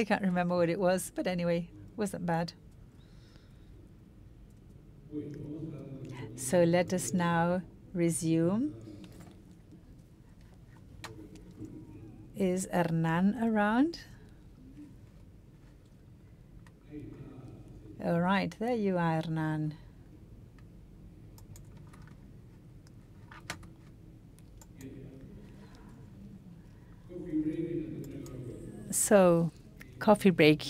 I can't remember what it was, but anyway, wasn't bad. So let us now resume. Is Hernan around? All right, there you are, Hernan. So, coffee break.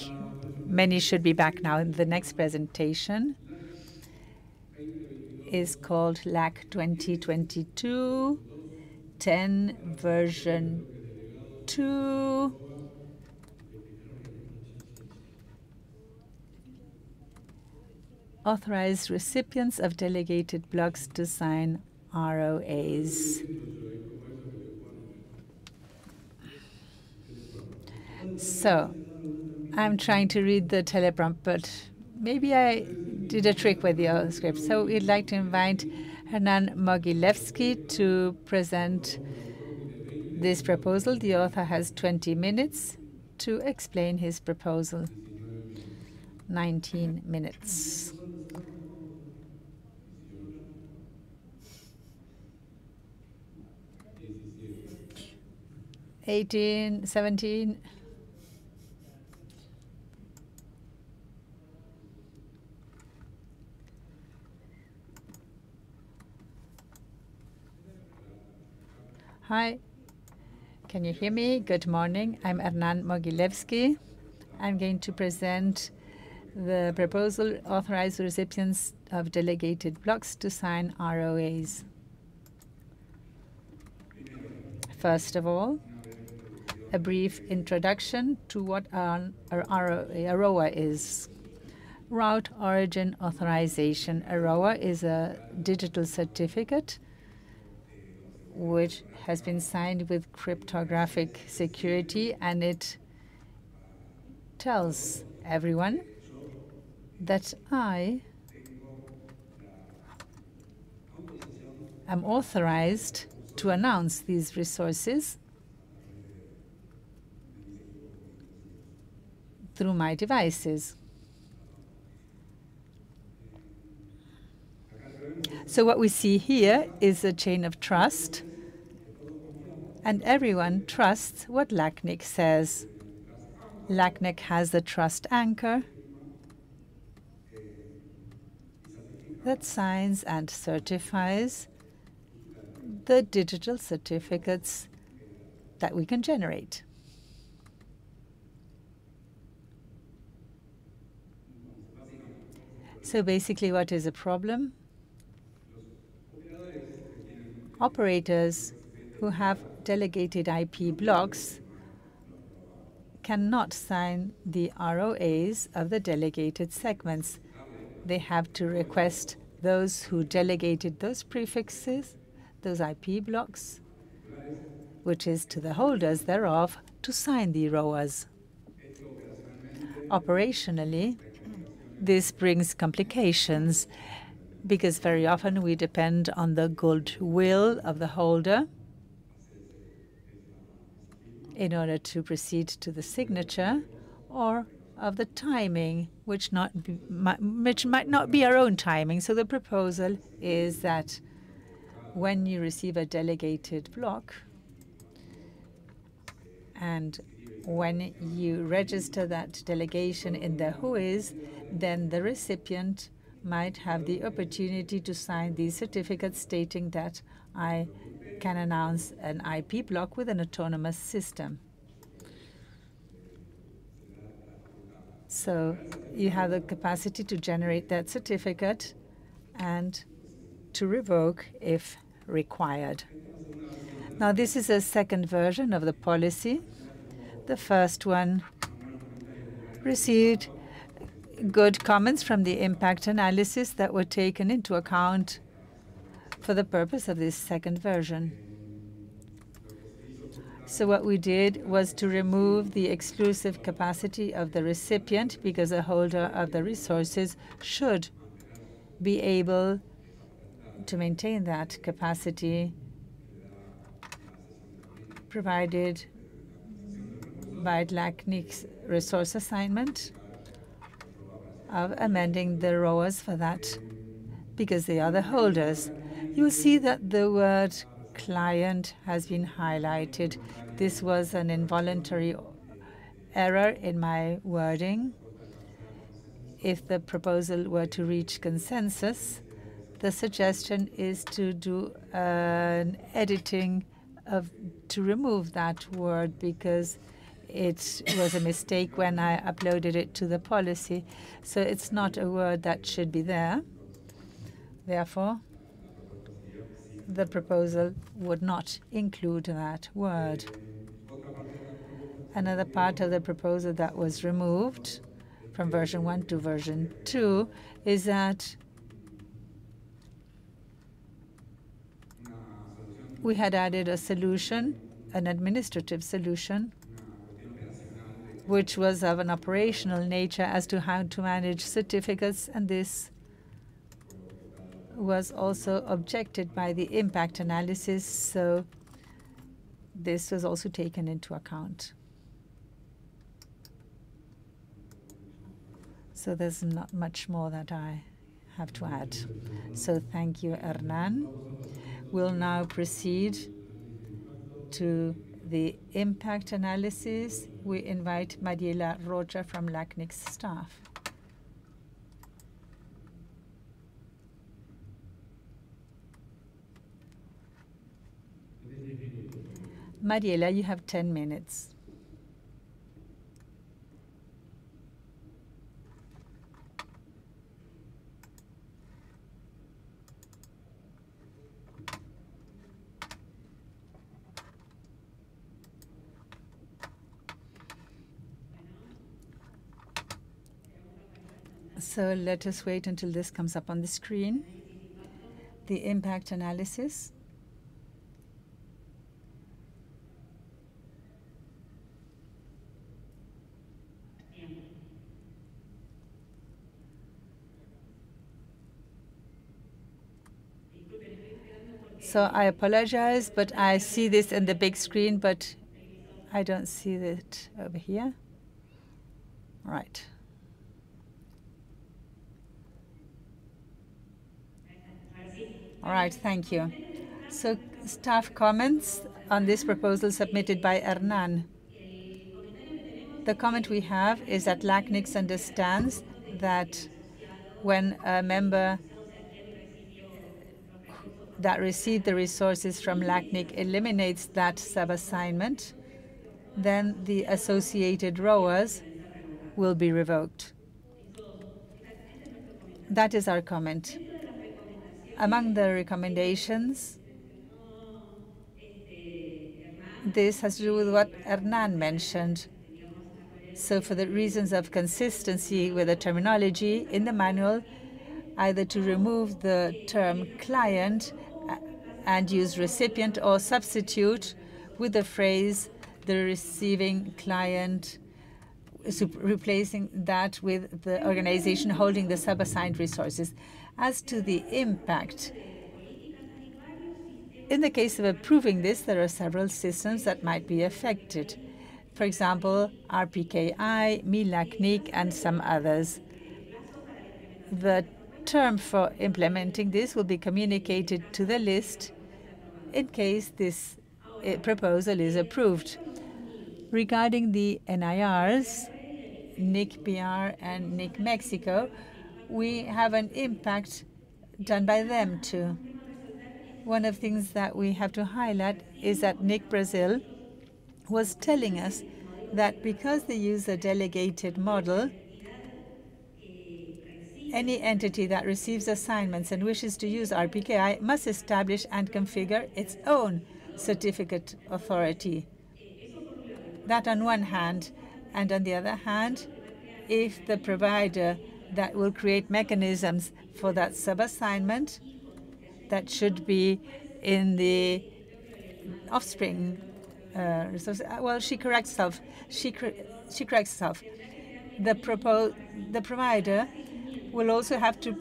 Many should be back now. In the next presentation is called LAC 2022 10 version 2. Authorized recipients of delegated blocks to sign ROAs. So, I'm trying to read the teleprompt, but maybe I did a trick with your script. So we'd like to invite Hernan Mogilevsky to present this proposal. The author has 20 minutes to explain his proposal. 19 minutes. 18, 17. Hi, can you hear me? Good morning. I'm Hernan Mogilevsky. I'm going to present the proposal authorized recipients of delegated blocks to sign ROAs. First of all, a brief introduction to what an ROA is. Route Origin Authorization. ROA is a digital certificate which has been signed with cryptographic security, and it tells everyone that I am authorized to announce these resources through my devices. So what we see here is a chain of trust and everyone trusts what LACNIC says. LACNIC has the trust anchor that signs and certifies the digital certificates that we can generate. So basically, what is a problem? Operators who have delegated IP blocks cannot sign the ROAs of the delegated segments. They have to request those who delegated those prefixes, those IP blocks, which is to the holders thereof, to sign the ROAs. Operationally, this brings complications because very often we depend on the goodwill of the holder in order to proceed to the signature or of the timing, which not which might not be our own timing. So the proposal is that when you receive a delegated block, and when you register that delegation in the WHOIS, then the recipient might have the opportunity to sign these certificates stating that I can announce an IP block with an autonomous system. So you have the capacity to generate that certificate and to revoke if required. Now, this is a second version of the policy. The first one received good comments from the impact analysis that were taken into account for the purpose of this second version. So what we did was to remove the exclusive capacity of the recipient because a holder of the resources should be able to maintain that capacity provided by LACNIC's resource assignment of amending the ROAs for that because they are the holders. You'll see that the word client has been highlighted. This was an involuntary error in my wording. If the proposal were to reach consensus, the suggestion is to do an editing of to remove that word because it was a mistake when I uploaded it to the policy. So it's not a word that should be there. Therefore, the proposal would not include that word. Another part of the proposal that was removed from version 1 to version 2 is that we had added a solution, an administrative solution, which was of an operational nature as to how to manage certificates, and this was also objected by the impact analysis, so this was also taken into account. So there's not much more that I have to add. So thank you, Hernan. We'll now proceed to the impact analysis. We invite Mariela Rocha from LACNIC's staff. Mariela, you have 10 minutes. So let us wait until this comes up on the screen. The impact analysis. So I apologize, but I see this in the big screen, but I don't see it over here. Right. All right, thank you. So staff comments on this proposal submitted by Hernan. The comment we have is that LACNIC understands that when a member that received the resources from LACNIC eliminates that sub-assignment, then the associated ROAs will be revoked. That is our comment. Among the recommendations, this has to do with what Hernan mentioned. So for the reasons of consistency with the terminology in the manual, either to remove the term client uh, and use recipient or substitute with the phrase the receiving client, replacing that with the organization holding the sub-assigned resources. As to the impact, in the case of approving this, there are several systems that might be affected. For example, RPKI, MiLACNIC, and some others. The term for implementing this will be communicated to the list in case this uh, proposal is approved. Regarding the NIRs, NIC BR and NIC Mexico, we have an impact done by them too. One of the things that we have to highlight is that NIC Brazil was telling us that because they use a delegated model, any entity that receives assignments and wishes to use RPKI must establish and configure its own certificate authority. That on one hand, and on the other hand, if the provider that will create mechanisms for that sub-assignment that should be in the offspring uh, resource. Uh, well, she corrects herself. She, cor she corrects herself. The, the provider will also have to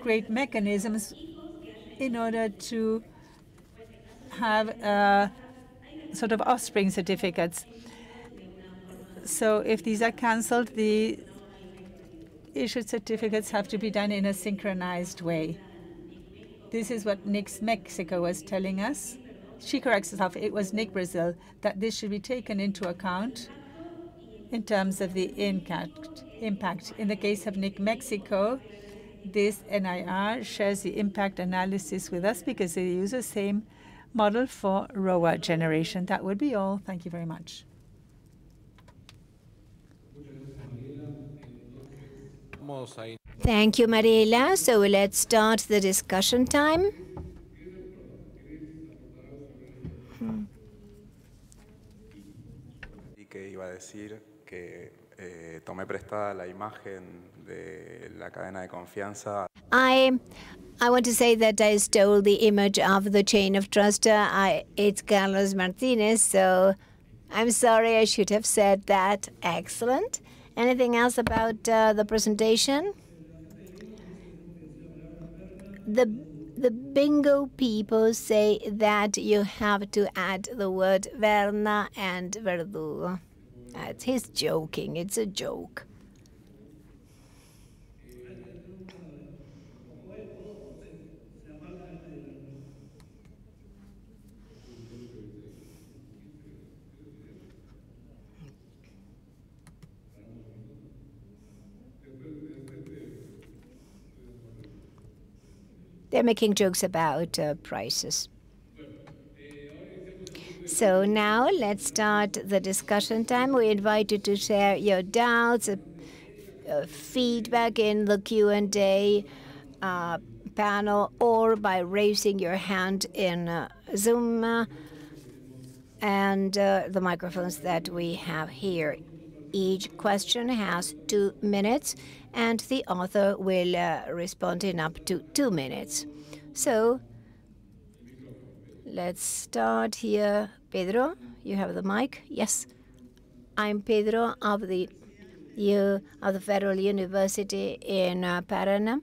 create mechanisms in order to have uh, sort of offspring certificates. So if these are cancelled, the issued certificates have to be done in a synchronized way. This is what NIC Mexico was telling us. She corrects herself. It was NIC Brazil that this should be taken into account in terms of the impact. Impact in the case of NIC Mexico, this NIR shares the impact analysis with us because they use the same model for ROA generation. That would be all. Thank you very much. Thank you, Mariela. So let's start the discussion time. Y que iba a decir que eh, tomé prestada la imagen de la cadena de confianza. I I want to say that I stole the image of the chain of trust. I, it's Carlos Martinez, so I'm sorry I should have said that. Excellent. Anything else about uh, the presentation? The the bingo people say that you have to add the word Verna and Verdugo. Uh, he's joking. It's a joke. They're making jokes about uh, prices. So now let's start the discussion time. We invite you to share your doubts, uh, uh, feedback in the Q&A uh, panel or by raising your hand in uh, Zoom uh, and the microphones that we have here. Each question has two minutes, and the author will uh, respond in up to two minutes. So let's start here. Pedro, you have the mic? Yes. I'm Pedro of the U of the Federal University in uh, Paraná.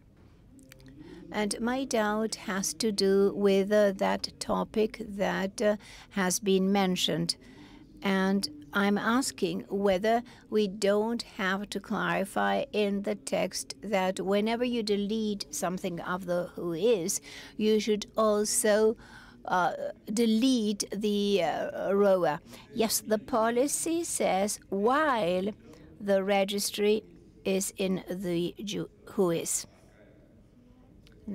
And my doubt has to do with uh, that topic that uh, has been mentioned. And I'm asking whether we don't have to clarify in the text that whenever you delete something of the whois, you should also uh, delete the uh, ROA. Yes, the policy says while the registry is in the whois.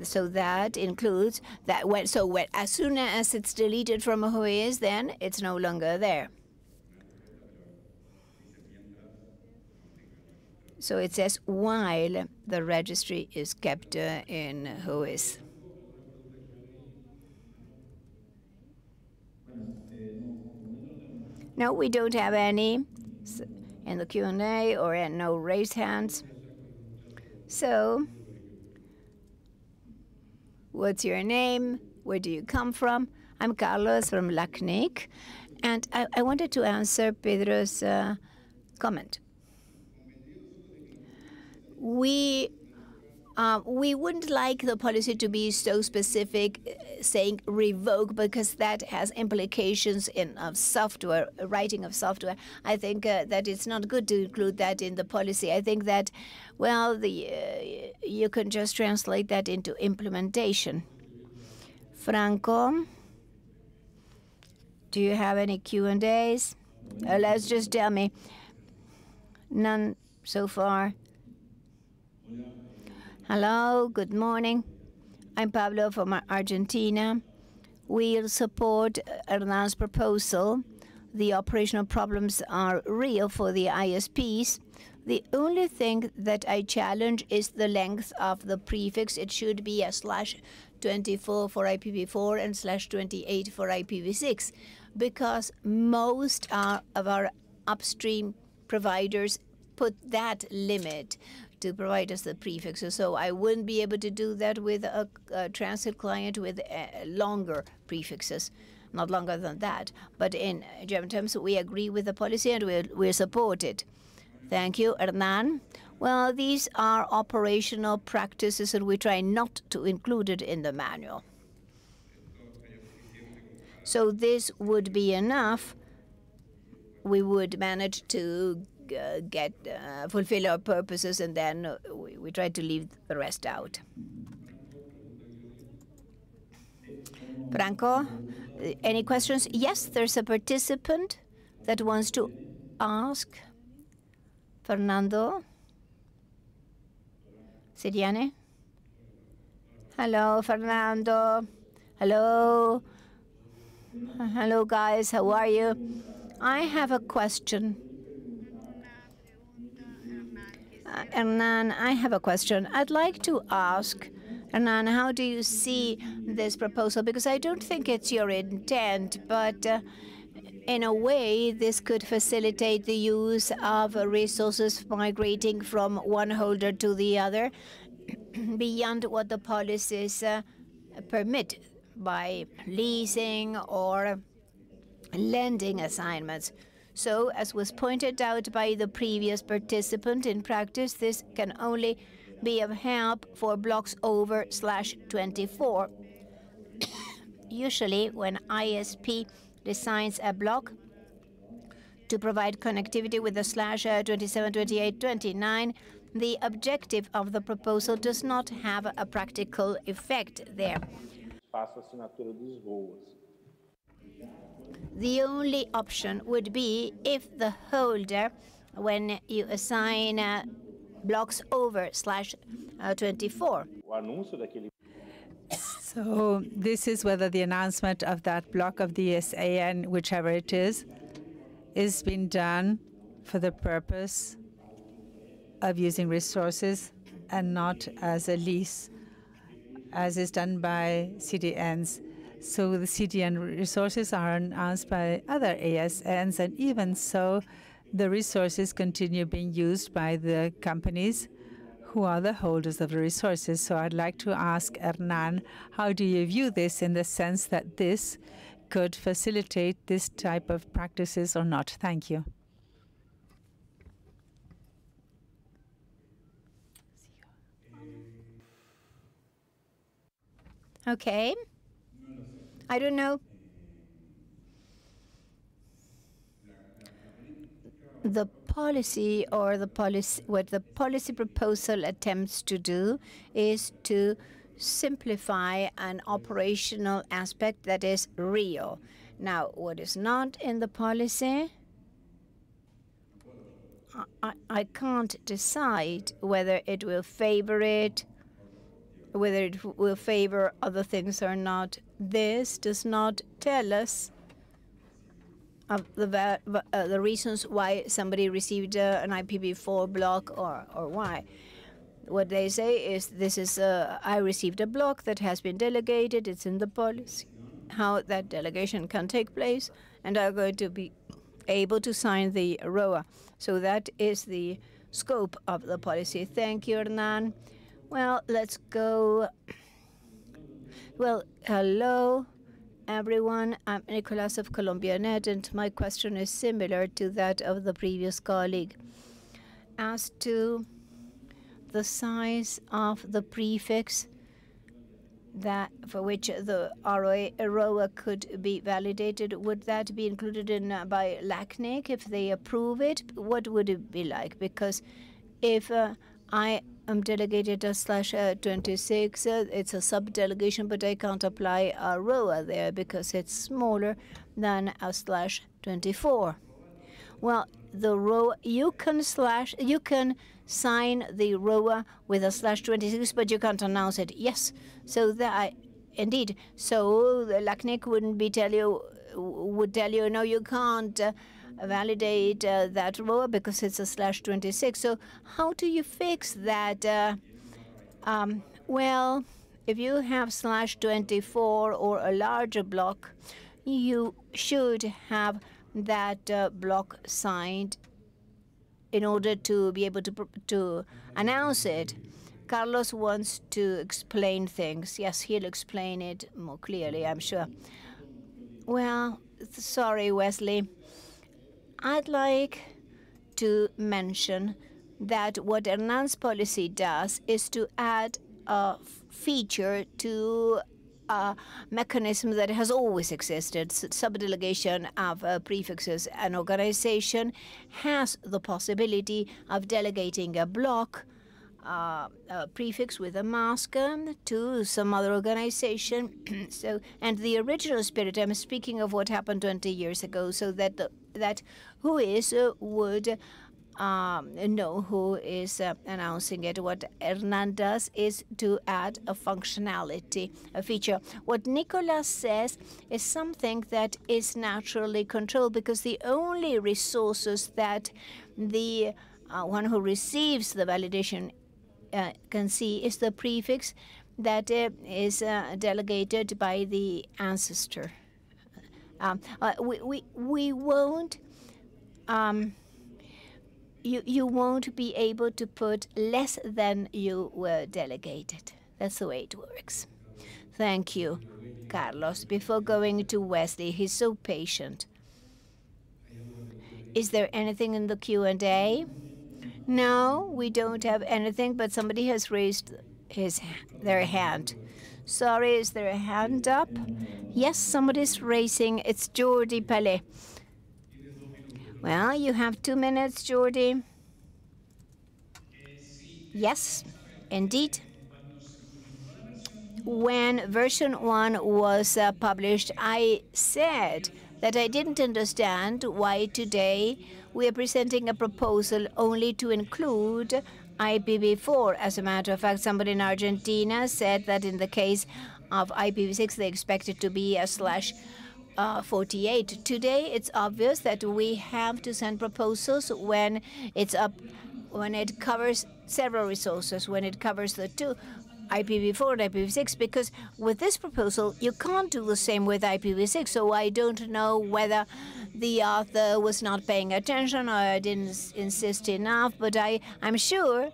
So that includes that when so when as soon as it's deleted from a whois, then it's no longer there. So it says while the registry is kept uh, in whois. No, we don't have any in the Q&A or at no raised hands. So, what's your name? Where do you come from? I'm Carlos from LACNIC, and I, I wanted to answer Pedro's uh, comment we uh, we wouldn't like the policy to be so specific, uh, saying revoke, because that has implications in of software, writing of software. I think uh, that it's not good to include that in the policy. I think that, well, the uh, you can just translate that into implementation. Franco, do you have any Q and A's? Uh, let's just tell me. None so far. Hello, good morning. I'm Pablo from Argentina. We'll support Hernan's proposal. The operational problems are real for the ISPs. The only thing that I challenge is the length of the prefix. It should be a slash 24 for IPv4 and slash 28 for IPv6 because most of our upstream providers put that limit to provide us the prefixes. So I wouldn't be able to do that with a, a transit client with uh, longer prefixes, not longer than that. But in German terms, we agree with the policy and we we support it. Thank you, Hernan. Well, these are operational practices, and we try not to include it in the manual. So this would be enough. We would manage to get uh, fulfill our purposes, and then uh, we, we try to leave the rest out. Franco, uh, any questions? Yes, there's a participant that wants to ask. Fernando? Siriane? Hello, Fernando. Hello. Hello, guys. How are you? I have a question. Uh, Hernan, I have a question. I'd like to ask, Hernan, how do you see this proposal? Because I don't think it's your intent, but uh, in a way, this could facilitate the use of resources migrating from one holder to the other beyond what the policies uh, permit by leasing or lending assignments. So, as was pointed out by the previous participant, in practice, this can only be of help for blocks over slash 24. Usually, when ISP designs a block to provide connectivity with the slash uh, 27, 28, 29, the objective of the proposal does not have a practical effect there. The only option would be if the holder, when you assign uh, blocks over slash uh, 24. So this is whether the announcement of that block of the SAN, whichever it is, is being done for the purpose of using resources and not as a lease, as is done by CDNs. So the CDN resources are announced by other ASNs, and even so, the resources continue being used by the companies who are the holders of the resources. So I'd like to ask Hernan, how do you view this in the sense that this could facilitate this type of practices or not? Thank you. Okay. I don't know. The policy or the policy, what the policy proposal attempts to do is to simplify an operational aspect that is real. Now, what is not in the policy, I, I can't decide whether it will favor it, whether it will favor other things or not. This does not tell us of the uh, the reasons why somebody received uh, an IPv4 block or or why. What they say is this is uh, I received a block that has been delegated. It's in the policy how that delegation can take place, and are going to be able to sign the ROA. So that is the scope of the policy. Thank you, Hernan. Well, let's go. Well, hello everyone. I'm Nicolas of Colombianet, and my question is similar to that of the previous colleague. As to the size of the prefix that for which the ROA, could be validated, would that be included in uh, by LACNIC if they approve it? What would it be like? Because if uh, I I'm delegated a slash uh, 26. Uh, it's a sub-delegation, but I can't apply a ROA there because it's smaller than a slash 24. Well, the ROA, you can slash, you can sign the ROA with a slash 26, but you can't announce it. Yes, so that, I indeed. So the LACNIC wouldn't be tell you, would tell you, no, you can't. Uh, validate uh, that ROA because it's a slash 26. So how do you fix that? Uh, um, well, if you have slash 24 or a larger block, you should have that uh, block signed in order to be able to to announce it. Carlos wants to explain things. Yes, he'll explain it more clearly, I'm sure. Well, sorry, Wesley. I'd like to mention that what Hernan's policy does is to add a feature to a mechanism that has always existed, subdelegation of uh, prefixes. An organization has the possibility of delegating a block uh, a prefix with a mask um, to some other organization. so, and the original spirit, I'm speaking of what happened 20 years ago, so that the, that WHOIS uh, would um, know who is uh, announcing it. What Hernan does is to add a functionality, a feature. What Nicolas says is something that is naturally controlled because the only resources that the uh, one who receives the validation uh, can see is the prefix that uh, is uh, delegated by the ancestor. Um, uh, we, we, we won't um, you, you won't be able to put less than you were delegated. That's the way it works. Thank you, Carlos. Before going to Wesley, he's so patient. Is there anything in the Q&A? No, we don't have anything, but somebody has raised his their hand. Sorry, is there a hand up? Yes, somebody's raising. It's Jordi Palet. Well, you have two minutes, Jordi. Yes, indeed. When version 1 was uh, published, I said that I didn't understand why today we are presenting a proposal only to include IPv4. As a matter of fact, somebody in Argentina said that in the case of IPv6, they expect it to be a slash uh, 48. Today, it's obvious that we have to send proposals when it's up, when it covers several resources, when it covers the two IPv4 and IPv6, because with this proposal, you can't do the same with IPv6. So I don't know whether the author was not paying attention or I didn't insist enough, but I, I'm sure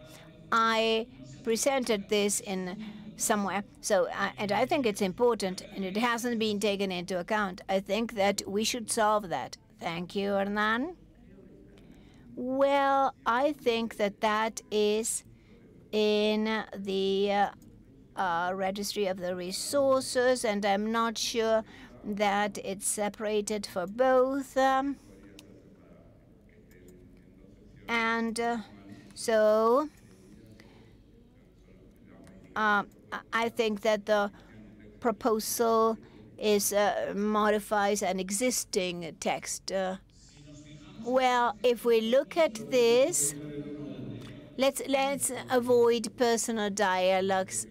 I presented this in somewhere. So, uh, and I think it's important, and it hasn't been taken into account. I think that we should solve that. Thank you, Hernan. Well, I think that that is in the uh, uh, registry of the resources, and I'm not sure that it's separated for both. Um, and uh, so uh, I think that the proposal is uh, modifies an existing text. Uh, well, if we look at this, let's let's avoid personal dialogues.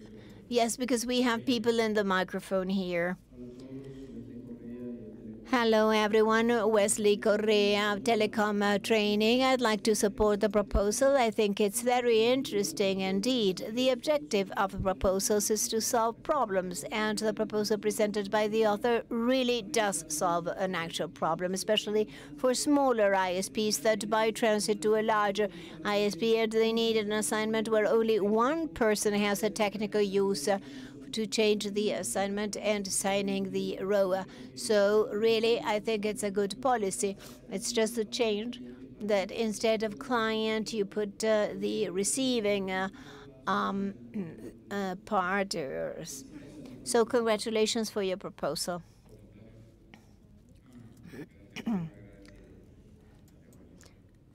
Yes, because we have people in the microphone here. Hello, everyone. Wesley Correa of Telecom uh, Training. I'd like to support the proposal. I think it's very interesting indeed. The objective of the proposals is to solve problems, and the proposal presented by the author really does solve an actual problem, especially for smaller ISPs that buy transit to a larger ISP and they need an assignment where only one person has a technical use to change the assignment and signing the ROA. So really, I think it's a good policy. It's just a change that instead of client, you put uh, the receiving uh, um, uh. So congratulations for your proposal.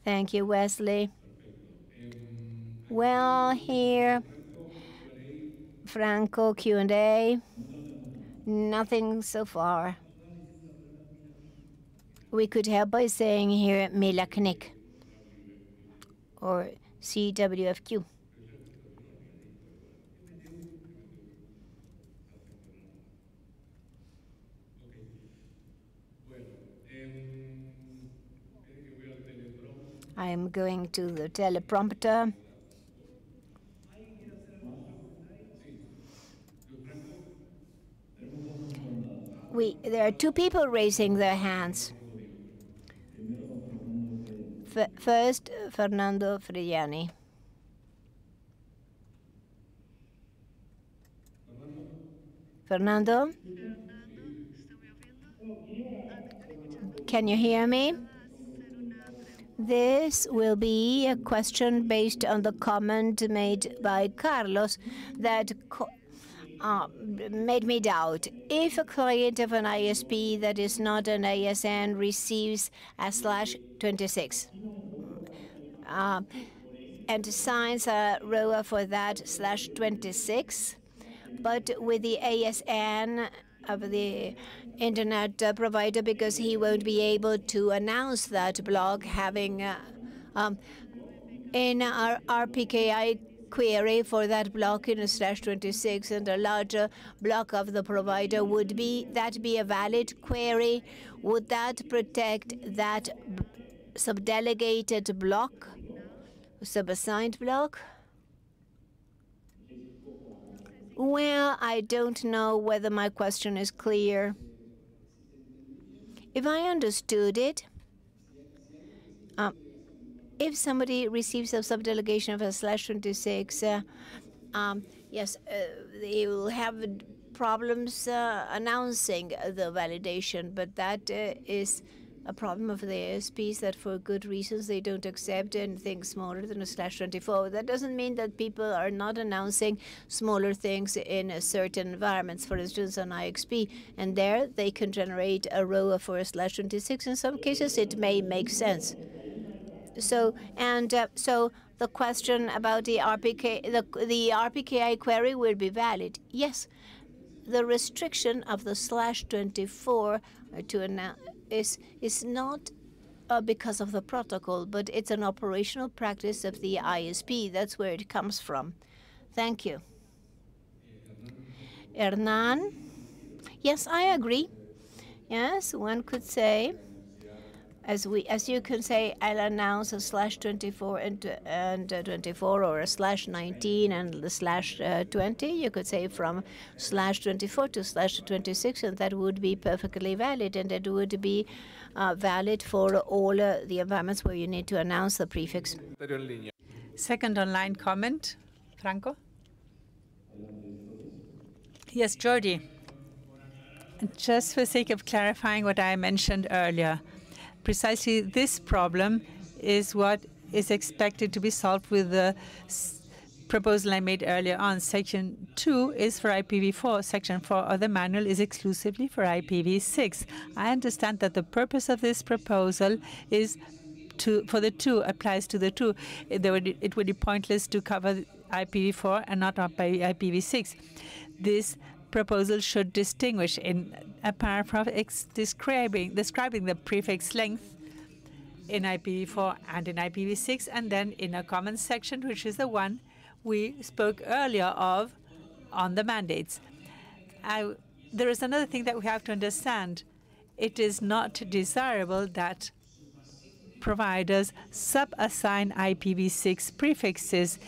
Thank you, Wesley. Well, here Franco Q&A. Nothing so far. We could help by saying here Mila Knick or CWFQ. I am going to the teleprompter. We there are two people raising their hands. F first, Fernando Frediani. Fernando? Can you hear me? This will be a question based on the comment made by Carlos that uh, made me doubt. If a client of an ISP that is not an ASN receives a slash 26 uh, and signs a ROA for that slash 26, but with the ASN of the internet provider because he won't be able to announce that block having uh, um, in our RPKI query for that block in a slash 26 and a larger block of the provider would be that be a valid query? Would that protect that subdelegated block subassigned block? Well i don't know whether my question is clear. If i understood it if somebody receives a subdelegation of a slash 26, uh, um, yes, uh, they will have problems uh, announcing the validation, but that uh, is a problem of the ASPs that for good reasons they don't accept anything smaller than a slash 24. That doesn't mean that people are not announcing smaller things in certain environments, for instance, on IXP, and there they can generate a ROA for a slash 26. In some cases, it may make sense. So and uh, so the question about the RPK, the, the RPKI query will be valid. Yes, the restriction of the slash 24 to announce is is not uh, because of the protocol, but it's an operational practice of the ISP. That's where it comes from. Thank you. Hernan? Yes, I agree. Yes, one could say as we as you can say I'll announce a slash 24 and and uh, 24 or a slash 19 and the slash uh, 20 you could say from slash 24 to slash 26 and that would be perfectly valid and it would be uh, valid for all uh, the environments where you need to announce the prefix. Second online comment. Franco? Yes jordi. Just for sake of clarifying what i mentioned earlier precisely this problem is what is expected to be solved with the proposal I made earlier on. Section 2 is for IPv4. Section 4 of the manual is exclusively for IPv6. I understand that the purpose of this proposal is to for the two applies to the two. It would, it would be pointless to cover IPv4 and not IPv6. This proposal should distinguish in a paragraph describing, describing the prefix length in IPv4 and in IPv6, and then in a common section, which is the one we spoke earlier of on the mandates. I, there is another thing that we have to understand. It is not desirable that providers sub-assign IPv6 prefixes.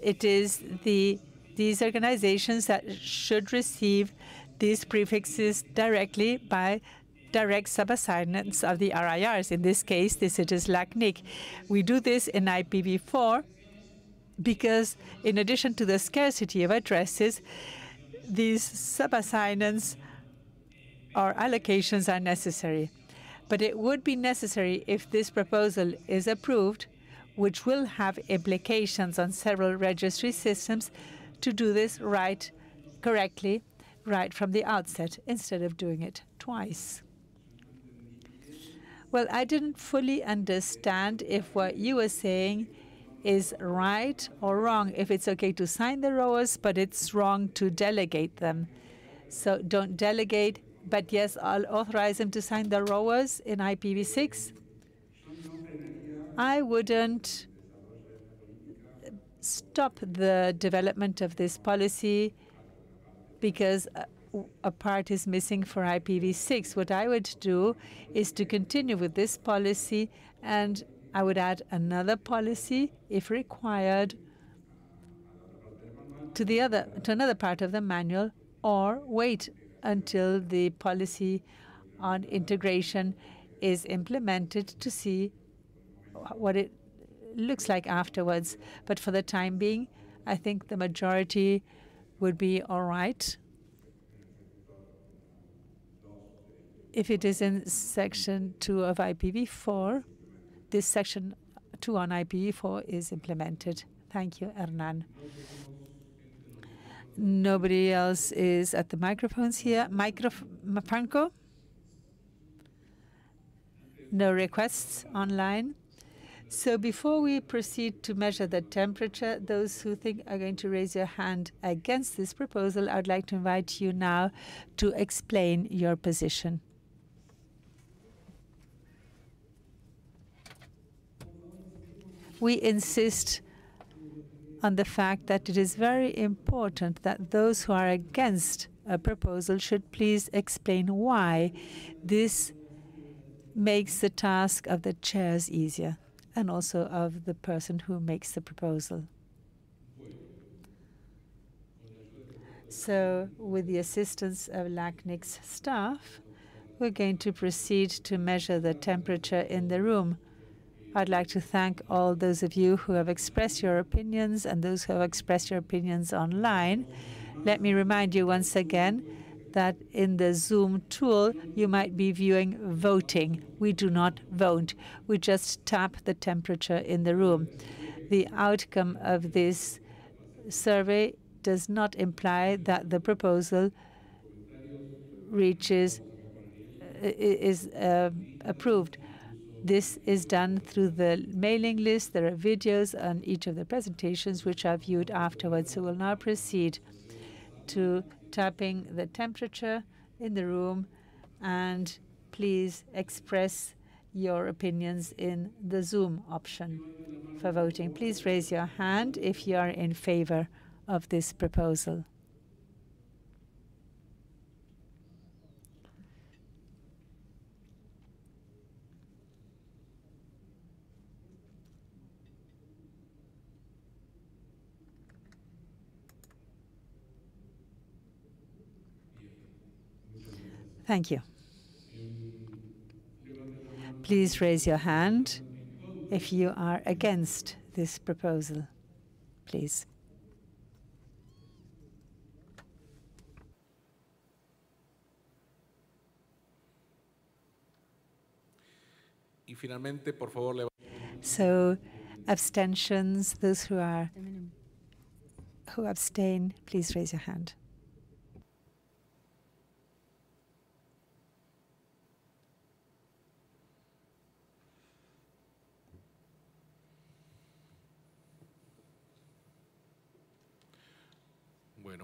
It is the these organizations that should receive these prefixes directly by direct subassignments of the RIRs. In this case, this is LACNIC. We do this in IPv4 because in addition to the scarcity of addresses, these subassignments or allocations are necessary. But it would be necessary if this proposal is approved, which will have implications on several registry systems, to do this right correctly right from the outset instead of doing it twice. Well, I didn't fully understand if what you were saying is right or wrong, if it's okay to sign the ROAs, but it's wrong to delegate them. So don't delegate, but yes, I'll authorize them to sign the ROAs in IPv6. I wouldn't stop the development of this policy because uh, a part is missing for IPv6. What I would do is to continue with this policy, and I would add another policy, if required, to the other to another part of the manual, or wait until the policy on integration is implemented to see what it looks like afterwards. But for the time being, I think the majority would be all right. If it is in section 2 of IPv4, this section 2 on IPv4 is implemented. Thank you, Hernan. Nobody else is at the microphones here. Microf Franco? No requests online. So before we proceed to measure the temperature, those who think are going to raise your hand against this proposal, I'd like to invite you now to explain your position. We insist on the fact that it is very important that those who are against a proposal should please explain why. This makes the task of the chairs easier and also of the person who makes the proposal. So with the assistance of LACNIC's staff, we're going to proceed to measure the temperature in the room. I'd like to thank all those of you who have expressed your opinions and those who have expressed your opinions online. Let me remind you once again that in the Zoom tool, you might be viewing voting. We do not vote. We just tap the temperature in the room. The outcome of this survey does not imply that the proposal reaches is uh, approved. This is done through the mailing list. There are videos on each of the presentations which are viewed afterwards. So we'll now proceed to tapping the temperature in the room and please express your opinions in the Zoom option for voting. Please raise your hand if you are in favor of this proposal. Thank you. Please raise your hand if you are against this proposal, please. Y finalmente, por favor, So, abstentions, those who are who abstain, please raise your hand.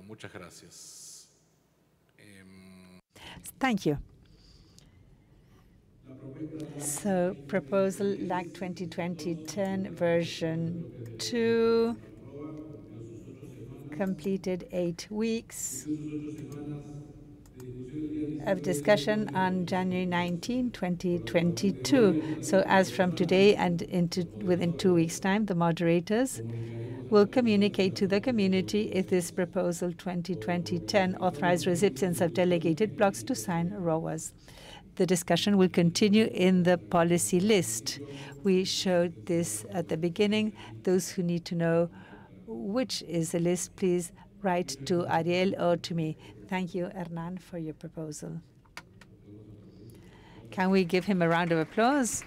Muchas gracias. Thank you. So proposal LAC 2020-10 version 2 completed eight weeks of discussion on January 19, 2022. So as from today and into within two weeks' time, the moderators will communicate to the community if this proposal 2020-10 authorized recipients of delegated blocks to sign ROAs. The discussion will continue in the policy list. We showed this at the beginning. Those who need to know which is the list, please write to Ariel or to me. Thank you, Hernan, for your proposal. Can we give him a round of applause?